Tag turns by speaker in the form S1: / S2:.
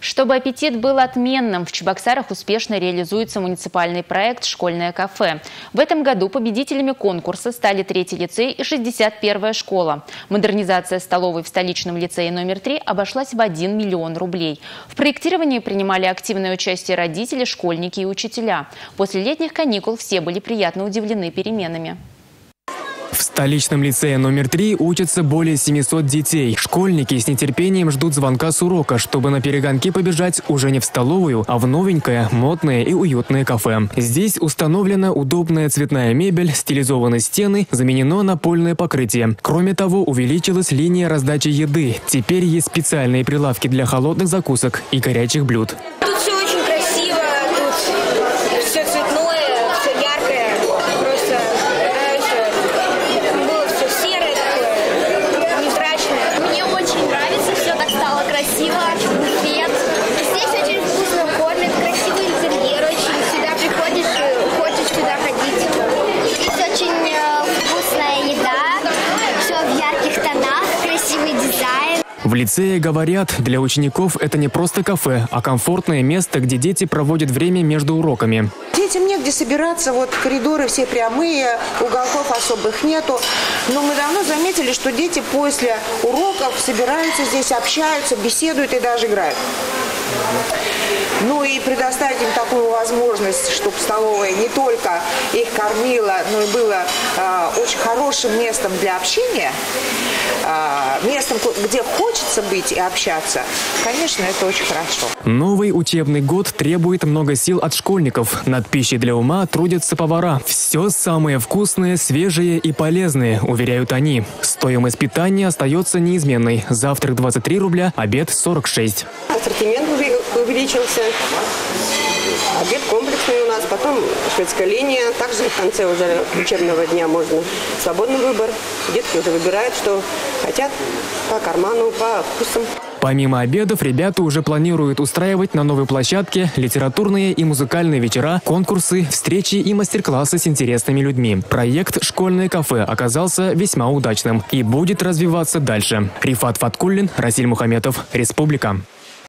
S1: Чтобы аппетит был отменным, в Чебоксарах успешно реализуется муниципальный проект «Школьное кафе». В этом году победителями конкурса стали третий лицей и 61-я школа. Модернизация столовой в столичном лицее номер 3 обошлась в 1 миллион рублей. В проектировании принимали активное участие родители, школьники и учителя. После летних каникул все были приятно удивлены переменами.
S2: В столичном лицее номер три учатся более 700 детей. Школьники с нетерпением ждут звонка с урока, чтобы на перегонки побежать уже не в столовую, а в новенькое, модное и уютное кафе. Здесь установлена удобная цветная мебель, стилизованы стены, заменено напольное покрытие. Кроме того, увеличилась линия раздачи еды. Теперь есть специальные прилавки для холодных закусок и горячих блюд. В лицее говорят, для учеников это не просто кафе, а комфортное место, где дети проводят время между уроками.
S3: Детям негде собираться, вот коридоры все прямые, уголков особых нету. Но мы давно заметили, что дети после уроков собираются здесь, общаются, беседуют и даже играют. Ну и предоставить им такую возможность, чтобы столовая не только их кормила, но и была э, очень хорошим местом для общения, э, местом, где хочется быть и общаться, конечно, это очень хорошо.
S2: Новый учебный год требует много сил от школьников. Над пищей для ума трудятся повара. Все самое вкусное, свежее и полезное, уверяют они. Стоимость питания остается неизменной. Завтрак 23 рубля, обед 46.
S4: Ассортимент увеличился. Обед комплексный у нас, потом шведская линия. Также в конце уже учебного дня можно свободный выбор. Детки уже выбирают, что хотят по карману, по вкусам.
S2: Помимо обедов, ребята уже планируют устраивать на новой площадке литературные и музыкальные вечера, конкурсы, встречи и мастер-классы с интересными людьми. Проект «Школьное кафе» оказался весьма удачным и будет развиваться дальше. Рифат Фаткуллин, Расиль Мухаметов, Республика.